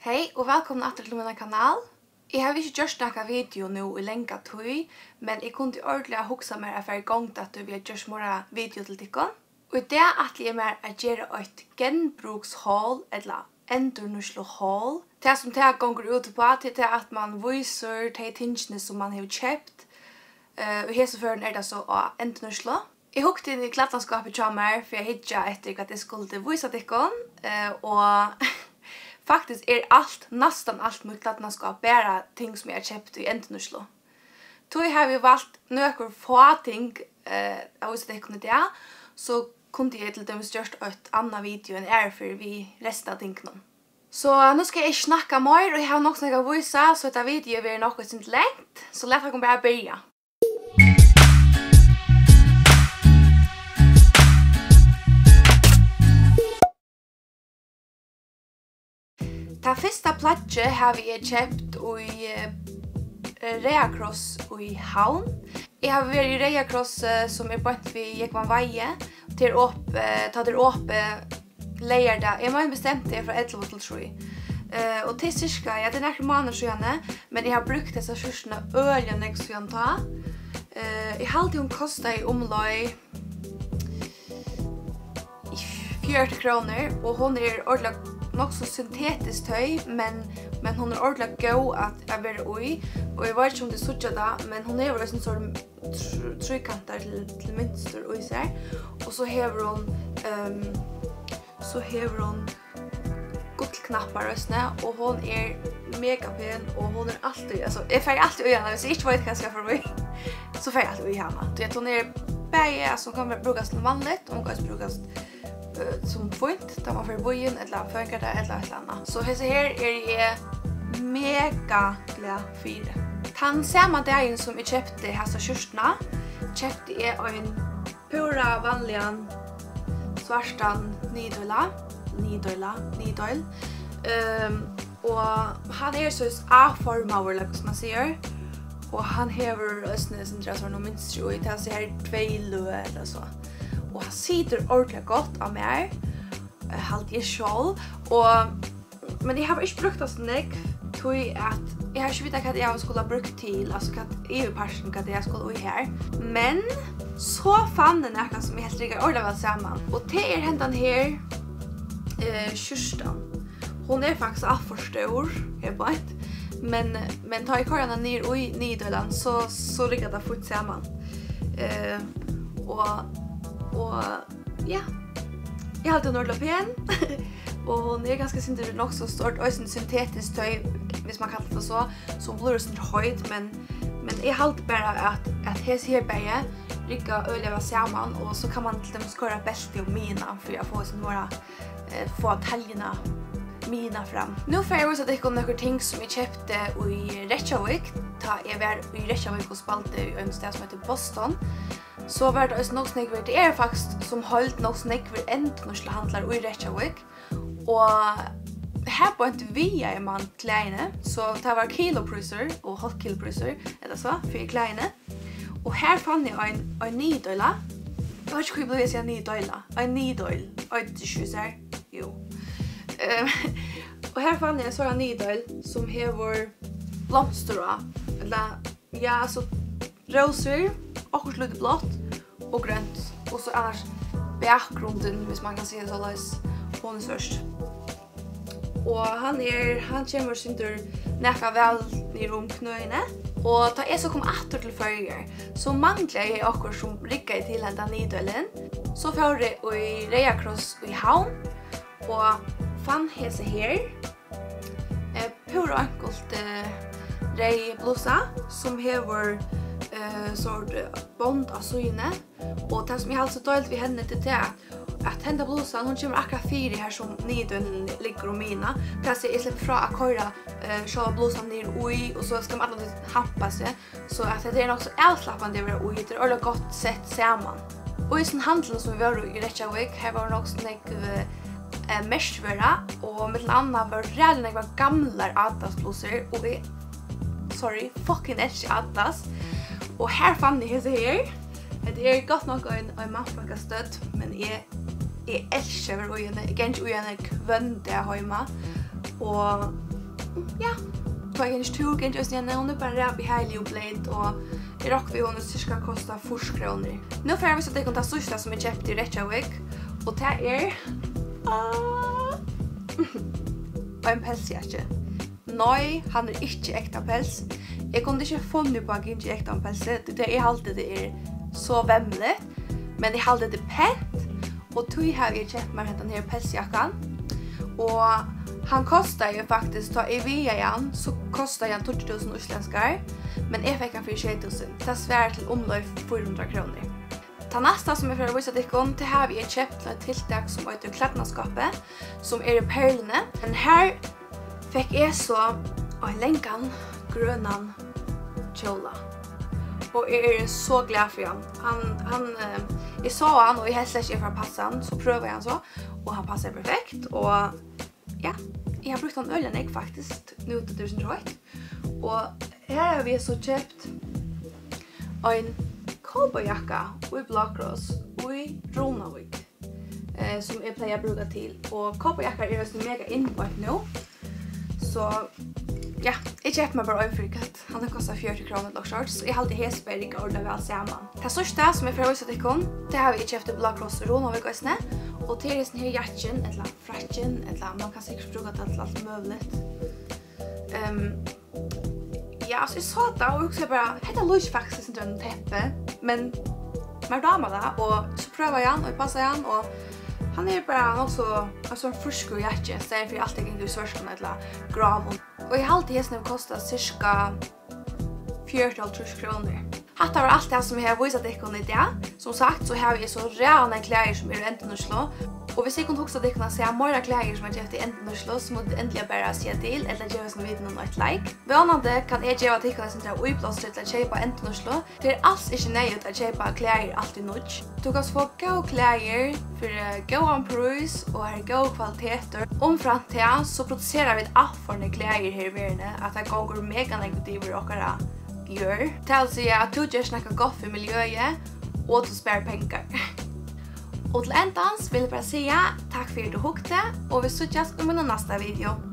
Hei og velkommen atter til min kanal. Jeg har ikke gjort noen video nå i lenge tog, men jeg kunne ordentlig ha huksa meg at jeg gongt at vi har gjort mora video til dere. Og i det at jeg mer at gjøre et genbrukshål, eller endurnuslohål. Det som det ganger ut på, det er at man viser de tingene som man har kjøpt. Uh, og hese føren er det så å endurnuslo. Jeg hukte inn i klatterskapet til meg, for jeg hittet etter at jeg skulle vise dere. Uh, og faktiskt er allt nästan allt mot kladnaskap bara ting som jag har köpt i endenurslo. Tog har vi valt några få ting eh, av oss det kunde det, så kunde jag till dem störst ett annet video än är för vi resten av tingene. Så nu ska jag snacka mer, och jag har nog snakket vise, så att video blir något sånt lengt, så lett jeg kan börja. Ta fyrsta platje har vi kjøpt i Reakross i Havn. Jeg har vært i Reakross som er bøtt ved Jekvan Veie til opp, ta til åpe leier da. Jeg må ha bestemt det fra 11 til 3. Uh, og til cirka, ja, det er nærmere måneder siden, men jeg har brukt disse kjørsene øye jeg siden ta. Uh, jeg halte hun kostet i omløy 40 kroner, og hun er ordentlig nok så syntetisk tøy, men, men hon er ordentlig god at jeg vil ui, og jeg vet ikke om det er sutja da, men hon jo en sånn trykantar til, til mønster ui seg, og så hever hon, um, så hever hon gullknappar røstene, og hon er mega pen, og hon er alltid, altså, jeg fer alltid ui henne, hvis jeg ikke vet hva jeg skal for ui, så fer jeg alltid ui henne. Du vet, hon er bæge, altså, hon kan brukast vanligt, og hon kan brukast som fint, da man får bojen, eller føkker det, eller et eller annet. Så hese her er jeg mega glad for. Tan samme dagen som jeg kjøpte hese kjørstene, kjøpte jeg en pura vanligan svartan nidøyla, nidøyla, nidøyl. Um, og han er så A-forma, som man sier. Og han hever østene sin dresser noen minst jo i, det er så her tvei eller så. Mm og han sitter ordentlig godt av meg, halt jeg selv, og, men jeg har ikke brukt det sånn jeg, tog at jeg har ikke vidt hva jeg skulle ha brukt til, altså hva EU-parsen hva jeg skulle ha her, men så fann jeg noe som jeg helt rikker ordentlig vel sammen, og det er hentan her, eh, kyrsten. Hon er faktisk alt for stor, jeg vet. Men men tar i korgarna ner i nidölan så så rikker det fort sammen Eh och Og ja, jeg har hatt en ordentlig pen. og hun er ganske synder nok så stort, og en syntetisk tøy, hvis man kallar det så, som blir sånn høyt, men, men jeg har hatt bare at, at hes her bare, rygga öleva saman och så kan man till dem skora belte og mina för jag får sån några eh, få taljerna mina fram. Nu får jag visa dig om några ting som jag köpte i Reykjavik. Ta jag var i Reykjavik och spalte i en stad som heter Boston så var det også nok snakver, det er faktisk som holdt nok snakver endt norske handler i Reykjavik, og her på en via er man kleine, så det var kilopriser og hot kilopriser, eller så, for kleine. Og her fann jeg en, en ny døyla, jeg vet ikke hva jeg ble å si en ny døyla, en ny døyl, og det ikke skjus her, jo. Um, og her fann jeg en sånn ny døyl som hever blomster av, eller ja, så rosor, akkurat lite blått och grönt. Och så är bakgrunden, hvis man kan se det så läs, hon är störst. Och han är, han kommer sin tur näka väl nir om knøyene. Och ta är så kom åter till förger. så manglar jag akkur som rikka i till tilhenda nidölen. Så får det i Reakross i havn, Och fann hese här. Eh, pura enkelt eh, rei blusa, som hever eh sort bond av syne och det som jag alltså dåligt vi henne till det att hända blusan hon kommer akkurat fyra här som niden ligger och mina där ser jag släpper från att köra eh, så blusan ner oj och så ska man alltid hampa sig så att det är också avslappnande över oj det är ett gott sätt samman och i sin handel som vi var i Reykjavik här var det också en eh, mersvera och mellan annat var redan några gamla Atlas blusor och vi sorry fucking edge Atlas. Og her fann jeg hese her. Det er godt nok en, en mannfrakkastøtt, men jeg, jeg elsker over øyene. Jeg kan ikke øyene kvønn det jeg har hjemme. Og ja, tog jeg ikke tur, kan ikke øyne henne. Hun er bare rævlig heilig og bleit, og jeg rakk vi henne cirka kosta 4 kroner. Nå får jeg vise at jeg kan ta sørsta som jeg kjøpte i Reykjavik, og det er... Ah! og en pelsjakke. Nei, han er ikke ekta pels. Jeg kunne ikke funnet på at jeg ikke ekte om det er jeg halte det er så vemmelig, men jeg halte det pent, og tog har jeg kjøpt meg denne pelsjakken, og han kostar jo faktisk, ta i via igjen, så kostar han 2000 uslenskar, men jeg fikk han for 2000, det svært til omløy 400 kroner. Ta nästa som är för att visa om till här vi är köpt ett tilltag som heter klättnaskapet som är i perlene. Men här fick jag så och länkan grønan kjola. Og jeg er så glad for han. Han, han, eh, jeg så han, og jeg helst ikke for å passe han, så prøver jeg han så, og han passer perfekt, og ja, jeg har brukt han ølen jeg faktisk, nå til tusen røyt. Og her har vi så kjøpt en cowboyjakka i Blackross i Ronavik eh, som jeg pleier å bruke til. Og cowboyjakkar er også mega innbart nå, så Ja, jeg kjøper meg bare øyenfyrkert. Han har kostet 40 kroner til shorts, så jeg halte hesbering ikke ordentlig vel sammen. Det største som jeg prøver til kom, det har vi kjøpt i Black Cross Ronavik og Øsne, og til er sånn her jakken, eller frakken, eller man kan sikkert bruke det til alt mulig. Um, ja, altså jeg så det, og jeg bare, hette lov faktisk som du en teppe, men mer damer det, og så prøver jeg han, og jeg passer han, og han er bare nok så, altså, en frusk og jakke, så jeg fyrir alltid ikke i svørskan, eller grav og Og i halvt hesen kostar cirka 4-5 kroner. Hatta var allt det som jag har visat ikon i det. Som sagt så har jag så redan en som er rent slå. Norslå. Og hvis jeg kunne huske at jeg kunne se mer klager som jeg gjør til enten slå, så må du endelig bare si til, eller gjøre oss som videre om et like. Vånande kan jeg gjøre at til hvordan jeg uiblåser til å kjøpe enten Oslo. Det er alls ikke nøyet å kjøpe klager alltid nødt. Du kan få gode klager for gode prøys og her gode kvaliteter. Om fremtiden så produserer vi et for noen klager her i verden, at det går mega negativer dere gjør. Til å si at du gjør snakke godt for miljøet, og du sparer penger. Og til endans vil jeg bare si takk for at du hukte, og vi suttjes om en neste video.